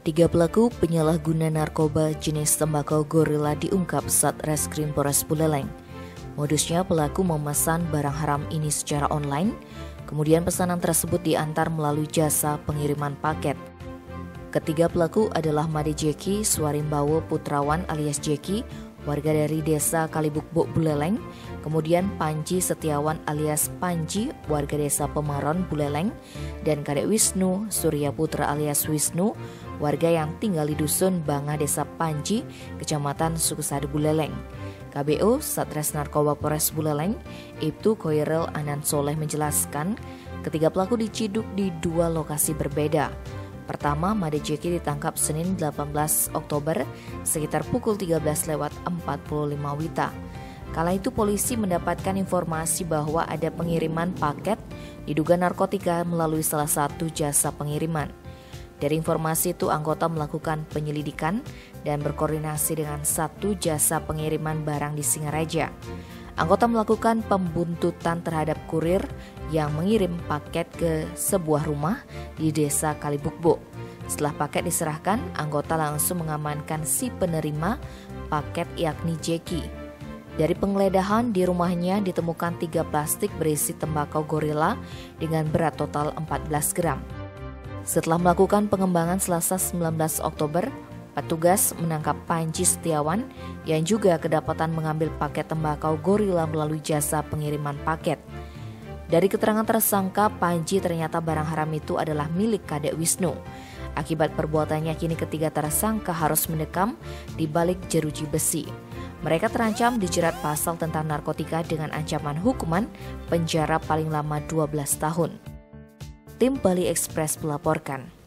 Tiga pelaku penyalahguna narkoba jenis tembakau gorila diungkap saat reskrim Polres Buleleng. Modusnya pelaku memesan barang haram ini secara online, kemudian pesanan tersebut diantar melalui jasa pengiriman paket. Ketiga pelaku adalah Made Jeki Suarimbawo Putrawan alias Jeki, warga dari desa Kalibukbuk Buleleng, kemudian Panji Setiawan alias Panji, warga desa Pemaron Buleleng, dan Kadek Wisnu Surya Putra alias Wisnu, warga yang tinggal di dusun Banga Desa Panji, Kecamatan Sukusadi Buleleng. KBO Satres Narkoba Polres Buleleng, Ibtu Koirel Anan Soleh menjelaskan, ketiga pelaku diciduk di dua lokasi berbeda. Pertama, Made Jeki ditangkap Senin 18 Oktober sekitar pukul 13 lewat 45 Wita. Kala itu polisi mendapatkan informasi bahwa ada pengiriman paket diduga narkotika melalui salah satu jasa pengiriman. Dari informasi itu anggota melakukan penyelidikan dan berkoordinasi dengan satu jasa pengiriman barang di Singaraja. Anggota melakukan pembuntutan terhadap kurir yang mengirim paket ke sebuah rumah di desa Kalibukbo. Setelah paket diserahkan, anggota langsung mengamankan si penerima paket yakni Jeki. Dari penggeledahan di rumahnya ditemukan tiga plastik berisi tembakau gorila dengan berat total 14 gram. Setelah melakukan pengembangan selasa 19 Oktober, Petugas menangkap Panji Setiawan yang juga kedapatan mengambil paket tembakau gorila melalui jasa pengiriman paket. Dari keterangan tersangka, Panji ternyata barang haram itu adalah milik Kadek Wisnu. Akibat perbuatannya kini ketiga tersangka harus mendekam di balik jeruji besi. Mereka terancam dijerat pasal tentang narkotika dengan ancaman hukuman penjara paling lama 12 tahun. Tim Bali Express melaporkan.